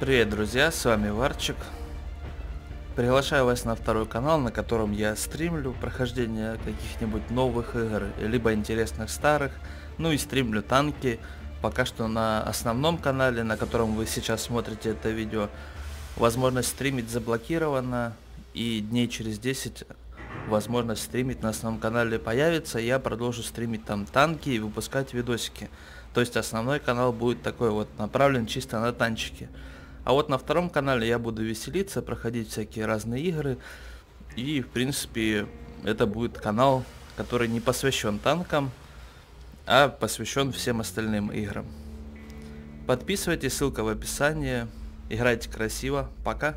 Привет, друзья, с вами Варчик. Приглашаю вас на второй канал, на котором я стримлю прохождение каких-нибудь новых игр, либо интересных старых, ну и стримлю танки. Пока что на основном канале, на котором вы сейчас смотрите это видео, возможность стримить заблокирована, и дней через 10 возможность стримить на основном канале появится, я продолжу стримить там танки и выпускать видосики. То есть основной канал будет такой вот направлен чисто на танчики. А вот на втором канале я буду веселиться, проходить всякие разные игры. И, в принципе, это будет канал, который не посвящен танкам, а посвящен всем остальным играм. Подписывайтесь, ссылка в описании. Играйте красиво. Пока.